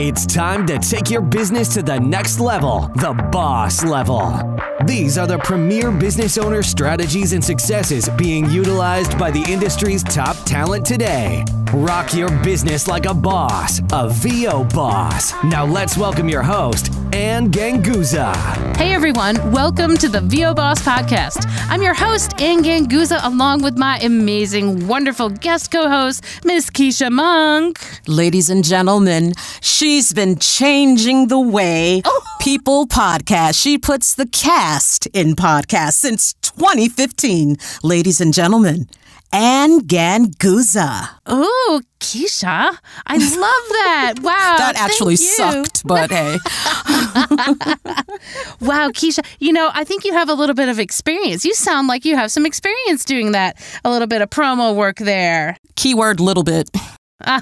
It's time to take your business to the next level, the boss level. These are the premier business owner strategies and successes being utilized by the industry's top talent today. Rock your business like a boss, a VO boss. Now let's welcome your host, Anne Ganguzza. Hey everyone, welcome to the VO Boss Podcast. I'm your host, Anne Ganguzza, along with my amazing, wonderful guest co host, Miss Kesha Monk. Ladies and gentlemen, she's been changing the way Oh. people podcast. She puts the cast in podcast since 2015. Ladies and gentlemen, Anne Ganguzza. Ooh, Kesha, I love that. Wow. That actually sucked, but hey. Wow, Kesha, you know, I think you have a little bit of experience. You sound like you have some experience doing that, a little bit of promo work there. Keyword little bit.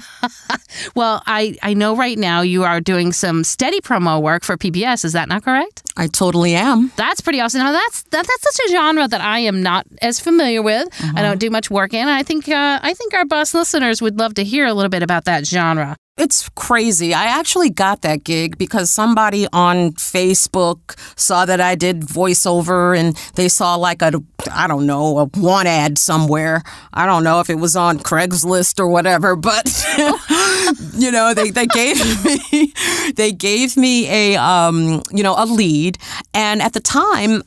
Well, I, I know right now you are doing some steady promo work for PBS. Is that not correct? I totally am. That's pretty awesome. Now that's that, that's such a genre that I am not as familiar with. I don't do much work in. I think uh, I think our boss listeners would love to hear a little bit about that genre. It's crazy. I actually got that gig because somebody on Facebook saw that I did voiceover and they saw like a, I don't know, a one ad somewhere. I don't know if it was on Craigslist or whatever, but you know, they, they gave me, they gave me a, um, you know, a lead. And at the time,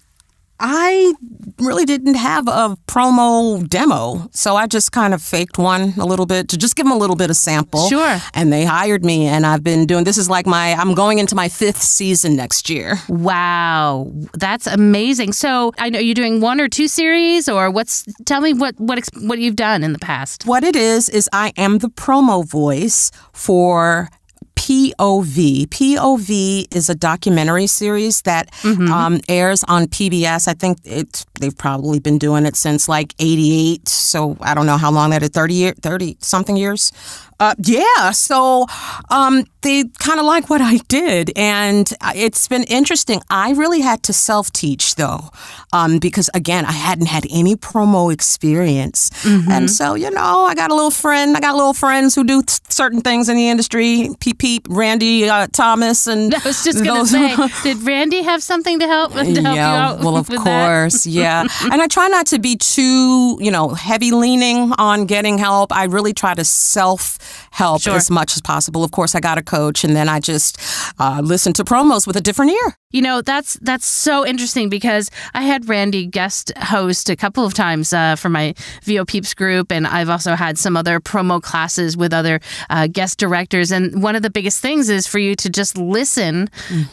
I really didn't have a promo demo, so I just kind of faked one a little bit to just give them a little bit of sample. Sure. And they hired me, and I've been doing this is like my I'm going into my fifth season next year. Wow, that's amazing. So I know you're doing one or two series, or what's? Tell me what what what you've done in the past. What it is is I am the promo voice for. POV. POV is a documentary series that um, airs on PBS. I think it's they've probably been doing it since like '88. So I don't know how long that is. 30 year, 30 something years. Uh, yeah. So um, they kind of like what I did, and it's been interesting. I really had to self teach though, um, because again, I hadn't had any promo experience, and so you know, I got a little friend. I got little friends who do th- certain things in the industry. Peep Peep, Randy uh, Thomas, and I was just gonna those- say, did Randy have something to help to help you out? well, of that? course, yeah. and I try not to be too, you know, heavy leaning on getting help. I really try to self help Sure. as much as possible. Of course, I got a coach, and then I just uh, listen to promos with a different ear. You know, that's that's so interesting because I had Randy guest host a couple of times uh, for my VO Peeps group, and I've also had some other promo classes with other uh, guest directors. And one of the biggest things is for you to just listen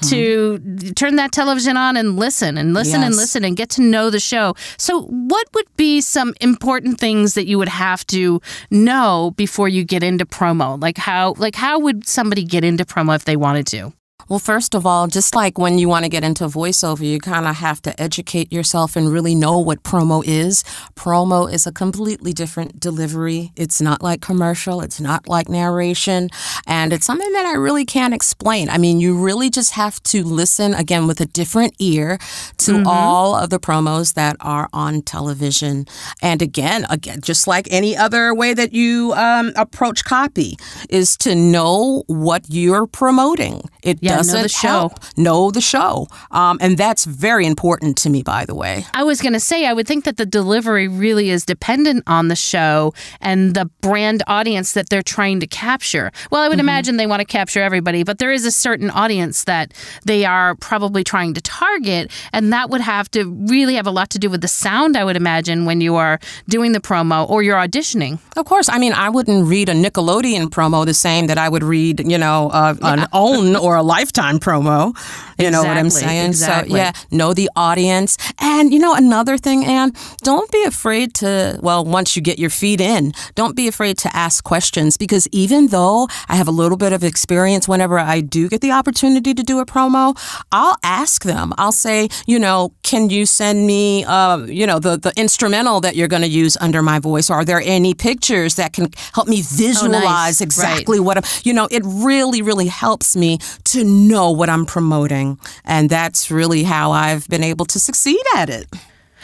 to turn that television on and listen and listen and listen and get to know the show. So, what would be some important things that you would have to know before you get into promo? Like how like how would somebody get into promo if they wanted to? Well, first of all, just like when you want to get into voiceover, you kind of have to educate yourself and really know what promo is. Promo is a completely different delivery. It's not like commercial, it's not like narration, and it's something that I really can't explain. I mean, you really just have to listen again with a different ear to all of the promos that are on television. And again, again, just like any other way that you um, approach copy, is to know what you're promoting. It Yeah, know the show. help know the show, um, and that's very important to me. By the way, I was going to say, I would think that the delivery really is dependent on the show and the brand audience that they're trying to capture. Well, I would imagine they want to capture everybody, but there is a certain audience that they are probably trying to target, and that would have to really have a lot to do with the sound, I would imagine, when you are doing the promo or you're auditioning. of course, I mean I wouldn't read a Nickelodeon promo the same that I would read, you know, uh, an OWN or a Lifetime promo. You know what I'm saying? exactly. So yeah, know the audience, and you know another thing, Anne, don't be afraid to. Well, once you get your feet in, don't be afraid to ask questions because even though I have a little bit of experience, whenever I do get the opportunity to do a promo, I'll ask them. I'll say, you know, can you send me, uh, you know, the the instrumental that you're going to use under my voice? Are there any pictures that can help me visualize Right. exactly what I'm, you know, it really, really helps me to know what I'm promoting. And that's really how I've been able to succeed at it.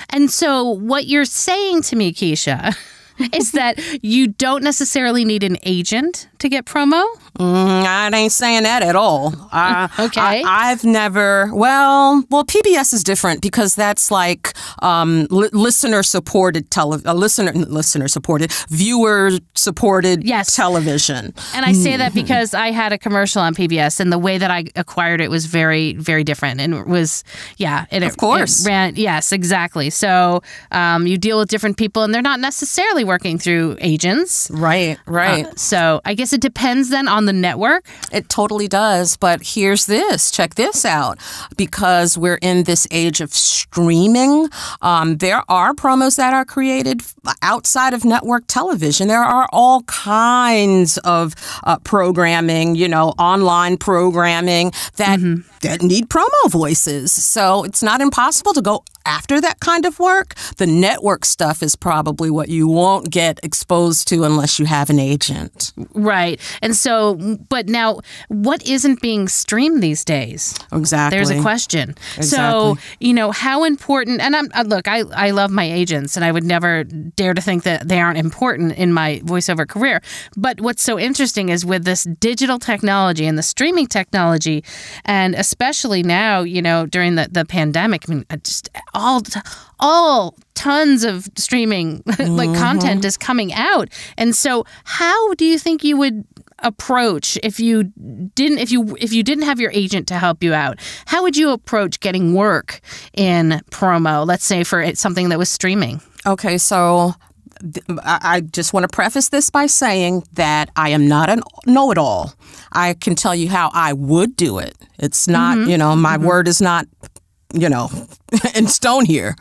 And so, what you're saying to me, Kesha, is that you don't necessarily need an agent to get promo. Mm, I ain't saying that at all. Uh, okay. I, have never. Well, well, PBS is different because that's like um, li- listener supported tele, uh, listener listener supported viewer supported yes. television. And I say that because I had a commercial on PBS, and the way that I acquired it was very very different, and it was yeah, it, of course it ran yes exactly. So um, you deal with different people, and they're not necessarily working through agents. Right. Right. Uh, so I guess it depends then on the network? It totally does. But here's this check this out. Because we're in this age of streaming, um, there are promos that are created outside of network television. There are all kinds of uh, programming, you know, online programming that, mm-hmm. That need promo voices. So it's not impossible to go after that kind of work. The network stuff is probably what you won't get exposed to unless you have an agent. Right. And so, but now, what isn't being streamed these days? Exactly. There's a question. Exactly. So, you know, how important, and I'm, uh, look, I, I love my agents and I would never dare to think that they aren't important in my voiceover career. But what's so interesting is with this digital technology and the streaming technology, and especially now, you know, during the, the pandemic, I mean, just all all tons of streaming like mm-hmm. content is coming out. And so how do you think you would approach if you didn't if you if you didn't have your agent to help you out? How would you approach getting work in promo, let's say for something that was streaming? Okay, so I just want to preface this by saying that I am not a know it all. I can tell you how I would do it. It's not, mm-hmm. you know, my mm-hmm. word is not you know, in stone here.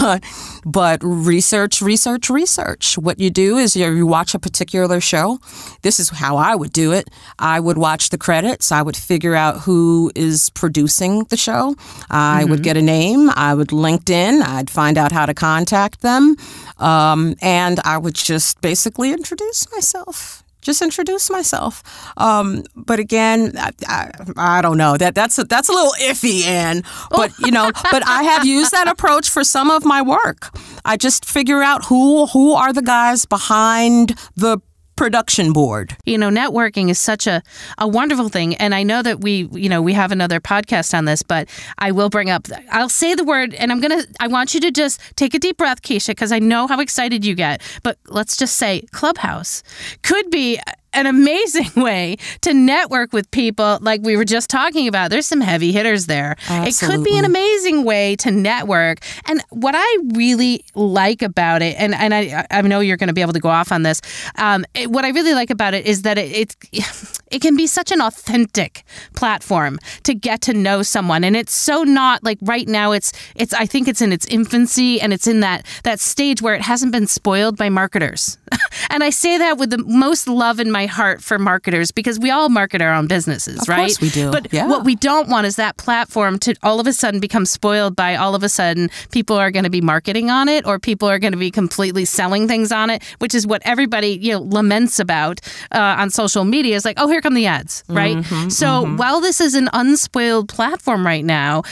but, but research, research, research. What you do is you, you watch a particular show. This is how I would do it. I would watch the credits. I would figure out who is producing the show. I mm-hmm. would get a name. I would LinkedIn. I'd find out how to contact them. Um, and I would just basically introduce myself just introduce myself. Um, but again, I, I, I, don't know that that's a, that's a little iffy, Anne. But you know, but I have used that approach for some of my work. I just figure out who who are the guys behind the production board. You know, networking is such a, a wonderful thing. And I know that we, you know, we have another podcast on this, but I will bring up, I'll say the word and I'm going to, I want you to just take a deep breath, Kesha, because I know how excited you get. But let's just say Clubhouse could be an amazing way to network with people like we were just talking about. There's some heavy hitters there. Absolutely. It could be an amazing way to network. And what I really like about it, and, and I, I know you're going to be able to go off on this, um, it, what I really like about it is that it, it, it can be such an authentic platform to get to know someone. And it's so not like right now it's, it's, I think it's in its infancy and it's in that, that stage where it hasn't been spoiled by marketers. and I say that with the most love in my heart for marketers because we all market our own businesses, of right? Course we do. But yeah. what we don't want is that platform to all of a sudden become spoiled by all of a sudden people are going to be marketing on it or people are going to be completely selling things on it, which is what everybody you know laments about uh, on social media. Is like, oh, here come the ads, right? Mm-hmm, so mm-hmm. while this is an unspoiled platform right now,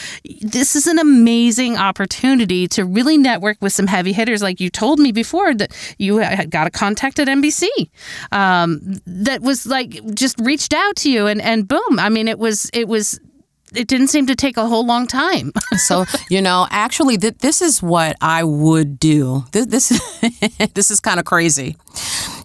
this is an amazing opportunity to really network with some heavy hitters, like you told me before that you had got a contact at NBC. Um, that was like just reached out to you and and boom i mean it was it was it didn't seem to take a whole long time. so you know, actually, th- this is what I would do. This this, this is kind of crazy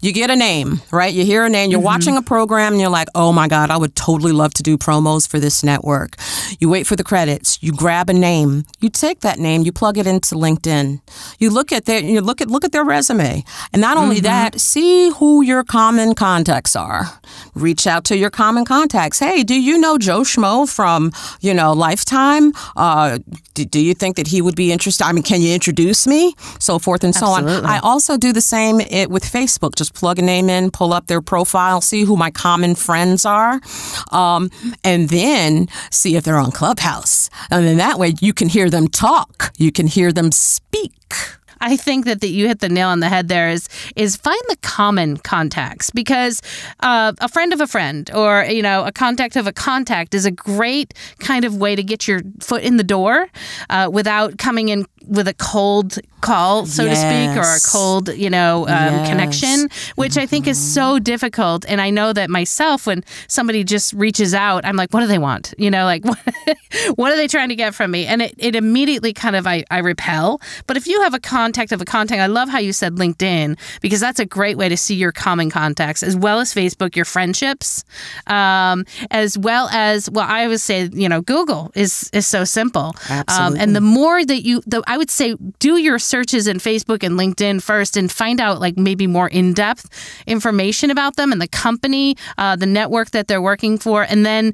you get a name, right? You hear a name, you're mm-hmm. watching a program, and you're like, oh my God, I would totally love to do promos for this network. You wait for the credits, you grab a name, you take that name, you plug it into LinkedIn. You look at their, you look at look at their resume, and not only mm-hmm. that, see who your common contacts are. Reach out to your common contacts. Hey, do you know Joe Schmo from you know Lifetime? Uh, do, do you think that he would be interested? I mean, can you introduce me? So forth and so Absolutely. on. I also do the same it with Facebook. Just plug a name in, pull up their profile, see who my common friends are, um, and then see if they're on Clubhouse. And then that way you can hear them talk, you can hear them speak. I think that, that you hit the nail on the head there is is find the common contacts because uh, a friend of a friend or you know a contact of a contact is a great kind of way to get your foot in the door uh, without coming in with a cold call, so to speak, or a cold, you know, um, Yes. connection, which I think is so Mm-hmm. difficult. And I know that myself, when somebody just reaches out, I'm like, what do they want? You know, like, what, what are they trying to get from me? And it, it immediately kind of, I, I repel. But if you have a contact of a contact, I love how you said LinkedIn, because that's a great way to see your common contacts, as well as Facebook, your friendships, um, as well as, well, I always say, you know, Google is, is so simple. Um, and the more that you, the, I would say, do your searches in Facebook and LinkedIn first and find out like maybe more in depth information about them and the company, uh, the network that they're working for, and then.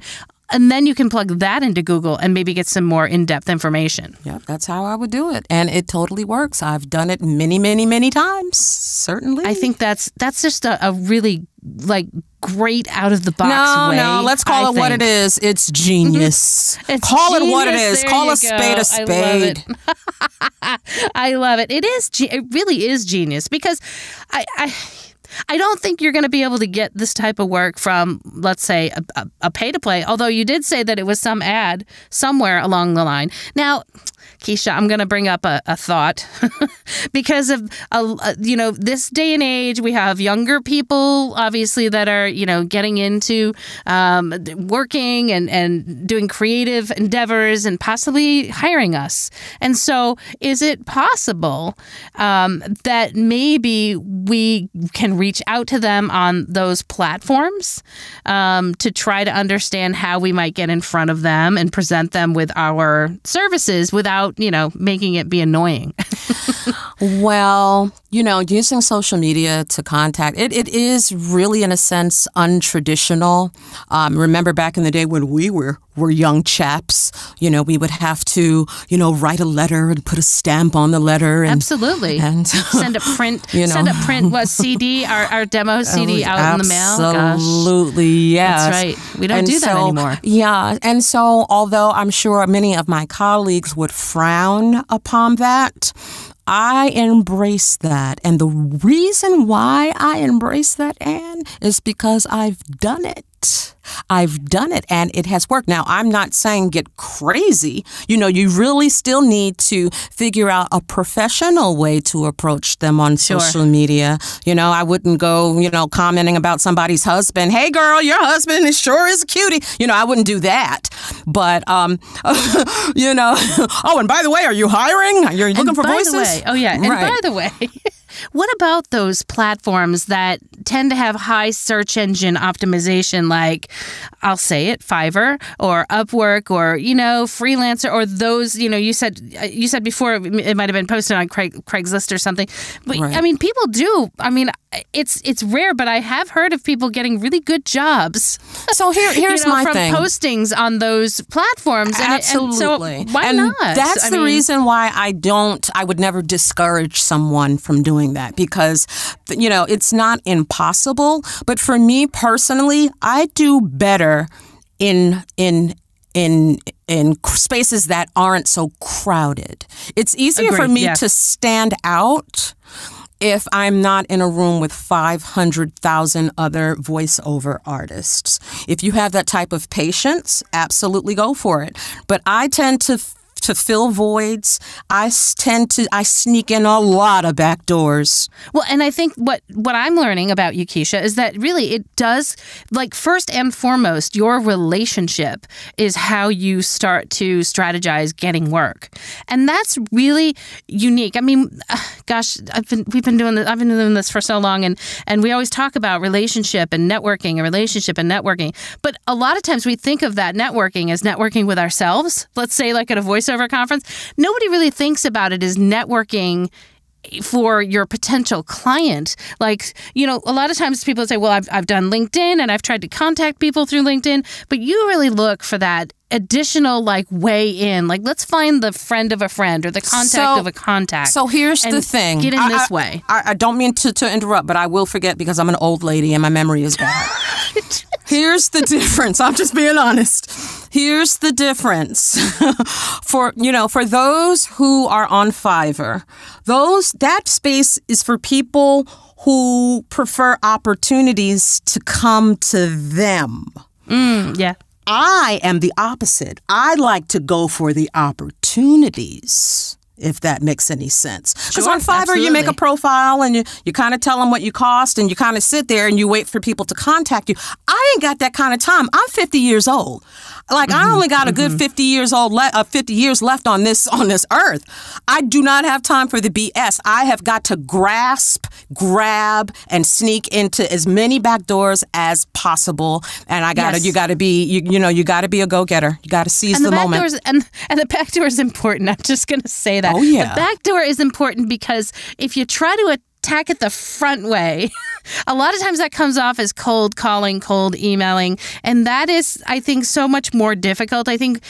And then you can plug that into Google and maybe get some more in depth information. Yep, that's how I would do it. And it totally works. I've done it many, many, many times. Certainly. I think that's that's just a, a really like great out of the box no, way. no, let's call I it what it think. is. It's genius. Mm-hmm. It's call it what it genius. There call a spade go. a spade. I love it. I love it. It is. ge- It really is genius because I. I I don't think you're going to be able to get this type of work from, let's say, a, a, a pay to play. Although you did say that it was some ad somewhere along the line. Now, Kesha, I'm going to bring up a, a thought because of uh, you know this day and age, we have younger people obviously that are you know getting into um, working and and doing creative endeavors and possibly hiring us. And so, is it possible um, that maybe we can reach out to them on those platforms um, to try to understand how we might get in front of them and present them with our services without you know making it be annoying? Well, you know, using social media to contact it, it is really, in a sense, untraditional. Um, remember back in the day when we were were young chaps, you know, we would have to, you know, write a letter and put a stamp on the letter and Absolutely. and send a print. You know. Send a print. What CD? Our, our demo CD out in the mail. Absolutely, yes. That's right. We don't And do that so- anymore. Yeah, and so although I'm sure many of my colleagues would frown upon that, I embrace that. And the reason why I embrace that, Anne, is because I've done it. I've done it and it has worked. Now, I'm not saying get crazy. You know, you really still need to figure out a professional way to approach them on Sure. social media. You know, I wouldn't go, you know, commenting about somebody's husband. Hey, girl, your husband is sure is a cutie. You know, I wouldn't do that. But, um, you know, oh, and by the way, are you hiring? You're looking and for voices? Way, oh yeah, and Right. by the way, what about those platforms that tend to have high search engine optimization, like I'll say it, Fiverr or Upwork or you know freelancer or those you know you said you said before it might have been posted on Craig, Craigslist or something, but Right. I mean people do. I mean it's it's rare, but I have heard of people getting really good jobs. So here, here's you know, my from thing. postings on those platforms. And Absolutely. And, so why And not? That's I the mean- reason why I don't, I would never discourage someone from doing that because, you know, it's not impossible. But for me personally, I do better in, in, in in spaces that aren't so crowded. It's easier for me yeah. to stand out if I'm not in a room with 500,000 other voiceover artists. If you have that type of patience, absolutely go for it. But I tend to to fill voids. I tend to I sneak in a lot of back doors. Well, and I think what what I'm learning about you, Kesha, is that really it does like first and foremost, your relationship is how you start to strategize getting work, and that's really unique. I mean, gosh, I've been we've been doing this. I've been doing this for so long, and and we always talk about relationship and networking, and relationship and networking. But a lot of times we think of that networking as networking with ourselves. Let's say like at a voiceover conference, nobody really thinks about it as networking for your potential client. Like, you know, a lot of times people say, well, I've, I've done LinkedIn and I've tried to contact people through LinkedIn, but you really look for that additional like way in. Like, let's find the friend of a friend or the contact So- of a contact. So here's the thing. Get in I- this I- way. I, I don't mean to, to interrupt, but I will forget because I'm an old lady and my memory is bad. Here's the difference. I'm just being honest. Here's the difference. for you know, for those who are on Fiverr, those that space is for people who prefer opportunities to come to them. Mm, yeah. I am the opposite. I like to go for the opportunities. If that makes any sense. Because Sure, on Fiverr, you make a profile and you, you kind of tell them what you cost and you kind of sit there and you wait for people to contact you. I ain't got that kind of time. I'm 50 years old. Like Mm-hmm, I only got a good 50 years old, le- uh, 50 years left on this on this earth. I do not have time for the BS. I have got to grasp, grab, and sneak into as many back doors as possible. And I gotta, Yes. you gotta be, you, you know, you gotta be a go getter. You gotta seize and the, the, back moment. doors and and the back door is important. I'm just going to say that. Oh, yeah. The back door is important because if you try to attack it the front way, a lot of times that comes off as cold calling, cold emailing, and that is, I think, so much more difficult. I think,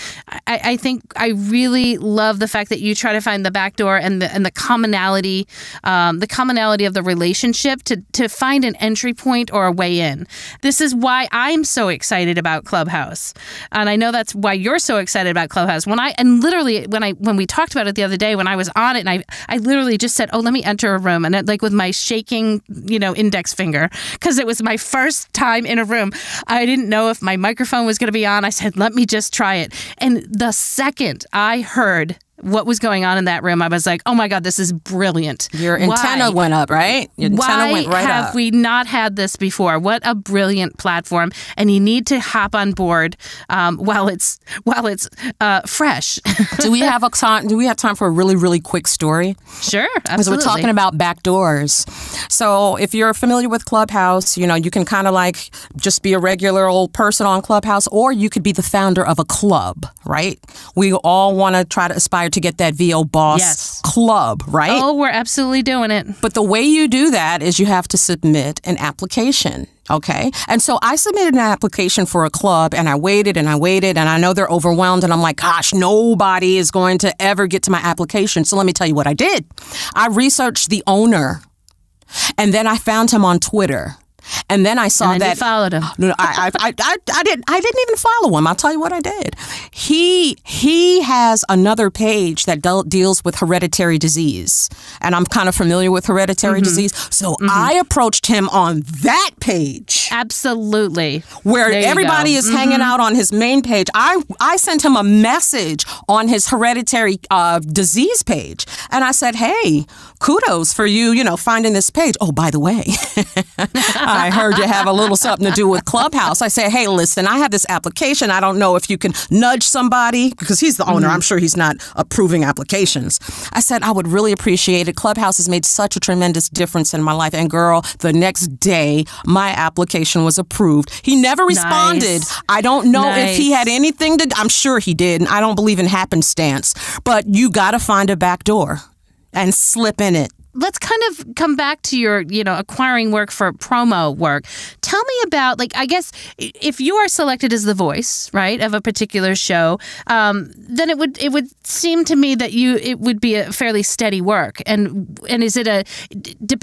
I, I think, I really love the fact that you try to find the back door and the and the commonality, um, the commonality of the relationship to to find an entry point or a way in. This is why I'm so excited about Clubhouse, and I know that's why you're so excited about Clubhouse. When I and literally when I when we talked about it the other day when I was on it and I I literally just said, "Oh, let me enter a room," and it, like with my shaking, you know, index finger because it was my first time in a room. I didn't know if my microphone was going to be on. I said, "Let me just try it," and the second I heard. What was going on in that room? I was like, "Oh my god, this is brilliant!" Your antenna Why? went up, right? Your antenna Why went right have up. we not had this before? What a brilliant platform! And you need to hop on board um, while it's while it's uh, fresh. do we have a time? Do we have time for a really, really quick story? sure, Because we're talking about back doors. So if you're familiar with Clubhouse, you know you can kind of like just be a regular old person on Clubhouse, or you could be the founder of a club, right? We all want to try to aspire to get that VO Boss Yes. Club, right? Oh, we're absolutely doing it. But the way you do that is you have to submit an application. Okay. And so I submitted an application for a club and I waited and I waited and I know they're overwhelmed and I'm like, gosh, nobody is going to ever get to my application. So let me tell you what I did. I researched the owner and then I found him on Twitter. And then I saw you that followed him. no, no, I, I, I, I, I didn't. I didn't even follow him. I'll tell you what I did. He he has another page that del- deals with hereditary disease, and I'm kind of familiar with hereditary mm-hmm. disease. So mm-hmm. I approached him on that page Absolutely. where There everybody is hanging mm-hmm. out on his main page. I I sent him a message on his hereditary uh, disease page, and I said, "Hey, kudos for you, you know, finding this page. Oh, by the way, uh, I heard you have a little something to do with Clubhouse. I said, hey, listen, I have this application. I don't know if you can nudge somebody because he's the owner. Mm-hmm. I'm sure he's not approving applications. I said, I would really appreciate it. Clubhouse has made such a tremendous difference in my life. And girl, the next day, my application was approved. He never responded. Nice. I don't know if he had anything to, I'm sure he did. And I don't believe in happenstance, but you got to find a back door and slip in it. Let's kind of come back to your, you know, acquiring work for promo work. Tell me about, like, I guess if you are selected as the voice, right, of a particular show, um, then it would it would seem to me that you it would be a fairly steady work. And and is it a,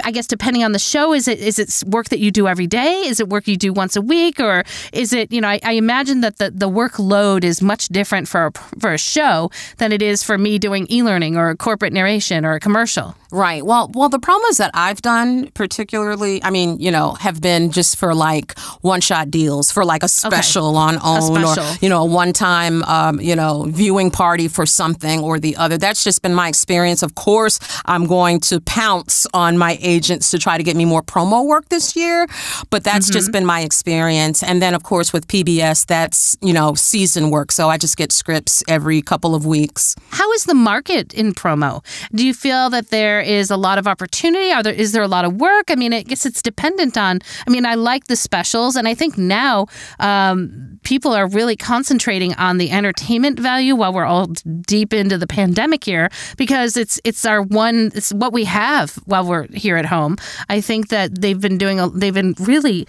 I guess depending on the show, is it is it work that you do every day? Is it work you do once a week, or is it, you know, I, I imagine that the the workload is much different for a, for a show than it is for me doing e-learning or a corporate narration or a commercial. Right. Well, well, the promos that I've done, particularly, I mean, you know, have been just for like one-shot deals, for like a special on OWN, or you know, a one-time, um, you know, viewing party for something or the other. That's just been my experience. Of course, I'm going to pounce on my agents to try to get me more promo work this year, but that's just been my experience. And then, of course, with PBS, that's you know, season work. So I just get scripts every couple of weeks. How is the market in promo? Do you feel that there is a lot of opportunity? Are there is there a lot of work? I mean, I guess it's dependent on. I mean, I like the specials, and I think now um, people are really concentrating on the entertainment value while we're all deep into the pandemic here, because it's it's our one. It's what we have while we're here at home. I think that they've been doing. A, they've been really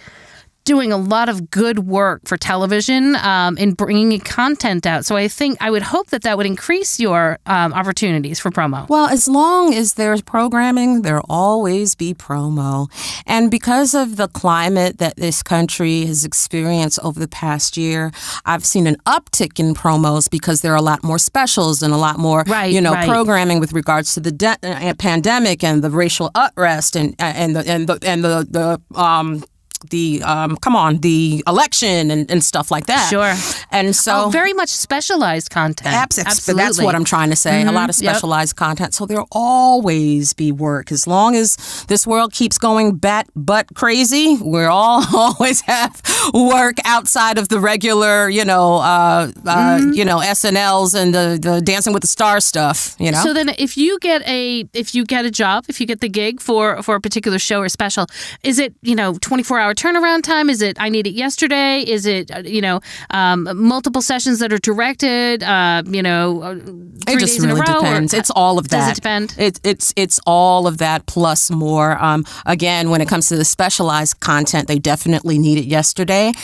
doing a lot of good work for television um, in bringing content out. So I think I would hope that that would increase your um, opportunities for promo. Well, as long as there's programming, there'll always be promo. And because of the climate that this country has experienced over the past year, I've seen an uptick in promos because there are a lot more specials and a lot more, Right, you know, right. programming with regards to the de- uh, pandemic and the racial unrest and and the and the and the, the um the um, come on the election and, and stuff like that. Sure. And so oh, very much specialized content. Abs- Absolutely. That's what I'm trying to say. A lot of Mhm. Yep. specialized content. So there'll always be work. As long as this world keeps going bat butt crazy, we'll all always have work outside of the regular, you know, uh, uh, you know, SNLs and the, the Dancing with the Stars stuff. You know. So then, if you get a if you get a job, if you get the gig for for a particular show or special, is it you know twenty four hour turnaround time? Is it I need it yesterday? Is it uh, you know um, multiple sessions that are directed? Uh, you know, uh, three It just days really in a row, or- depends. It's all of that. Does it depend? It, it's it's all of that plus more. Um, again, when it comes to the specialized content, they definitely need it yesterday. And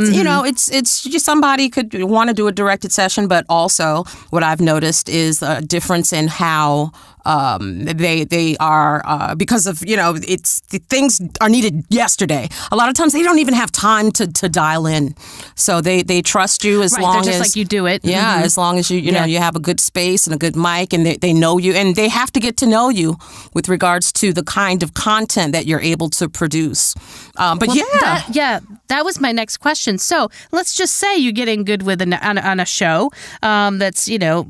Mm-hmm. you know, it's it's just somebody could want to do a directed session, but also what I've noticed is a difference in how um, they they are uh, because of you know it's things are needed yesterday. A lot of times they don't even have time to, to dial in, so they they trust you as Right, long as like you do it. Yeah, Mhm. as long as you you know you have a good space and a good mic, and they, they know you, and they have to get to know you with regards to the kind of content that you're able to produce. Um, but Well, yeah, that, yeah, that was my next question. So let's just say you get in good with an, on, a- on a show um, that's you know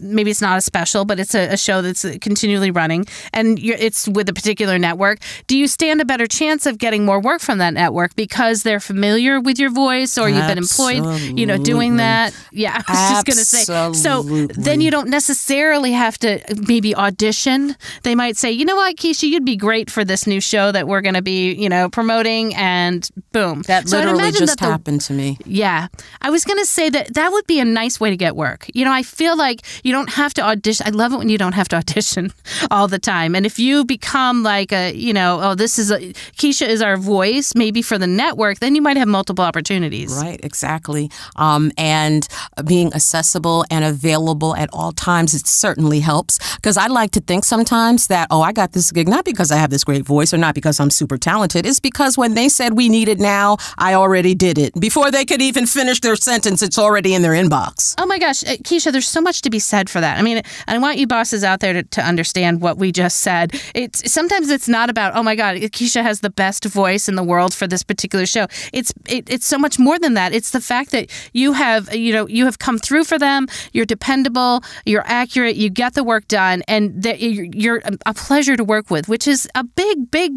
maybe it's not a special, but it's a, a show that's continually running, and you're, it's with a particular network. Do you stand a better chance of getting more work from that network because they're familiar with your voice, or you've been employed, you know, doing that? Yeah, I was just gonna say. So then you don't necessarily have to maybe audition. They might say, you know what, Kesha, you'd be great for this new show that we're going to be, you know, promoting, and boom. that So literally just that the- happened to me. yeah. I was going to say that that would be a nice way to get work. You know, I feel like you don't have to audition. I love it when you don't have to audition all the time. And if you become like a, you know, oh, this is a, Kesha is our voice, maybe for the network, then you might have multiple opportunities. Right, exactly. Um, and being accessible and available at all times, it certainly helps. Because I like to think sometimes that, oh, I got this gig not because I have this great voice or not because I'm super talented. It's because when they said we need it now, I already did it. Before they could even finish their sentence, it's already in their inbox. Oh my gosh, uh, Kesha, there's so much to be said for that. I mean, I want you bosses out there to, to understand what we just said. It's sometimes it's not about oh my god, Kesha has the best voice in the world for this particular show. It's it, it's so much more than that. It's the fact that you have you know you have come through for them. You're dependable. You're accurate. You get the work done, and that you're, you're a pleasure to work with, which is a big big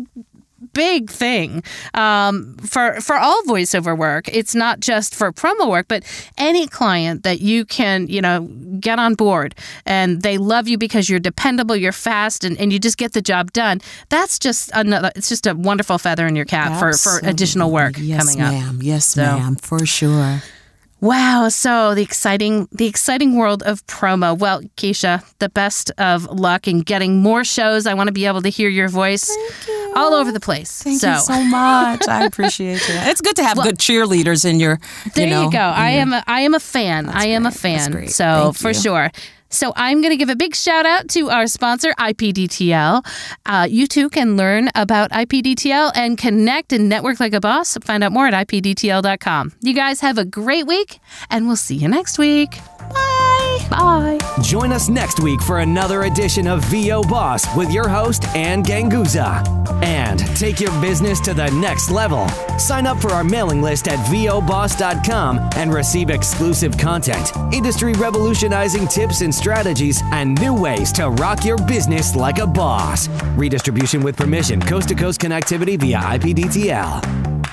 big thing um, for for all voiceover work. It's not just for promo work, but any client that you can you know get on board and they love you because you're dependable, you're fast, and, and you just get the job done. That's just another. It's just a wonderful feather in your cap for for additional work yes, coming up. Yes, ma'am. Yes, So- ma'am, for sure. Wow, so the exciting the exciting world of promo. Well, Kesha, the best of luck in getting more shows. I want to be able to hear your voice all over the place. Thank so you so much. I appreciate it. It's good to have good cheerleaders in your. There you, go. I your- am a, I am a fan. I am a great. That's fan. great. So for you. sure. So I'm going to give a big shout out to our sponsor, IPDTL. Uh, you too can learn about IPDTL and connect and network like a boss. Find out more at IPDTL.com. You guys have a great week, and we'll see you next week. Bye. Join us next week for another edition of VO Boss with your host, Anne Ganguzza. And take your business to the next level. Sign up for our mailing list at voboss.com and receive exclusive content, industry revolutionizing tips and strategies, and new ways to rock your business like a boss. Redistribution with permission, coast to coast connectivity via IPDTL.